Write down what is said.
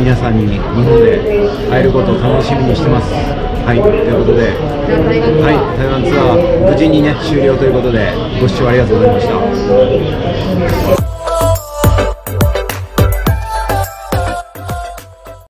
皆さんに日本で会えることを楽しみにしてます。はい、ということで、はい、台湾ツアー無事にね終了ということでご視聴ありがとうございました。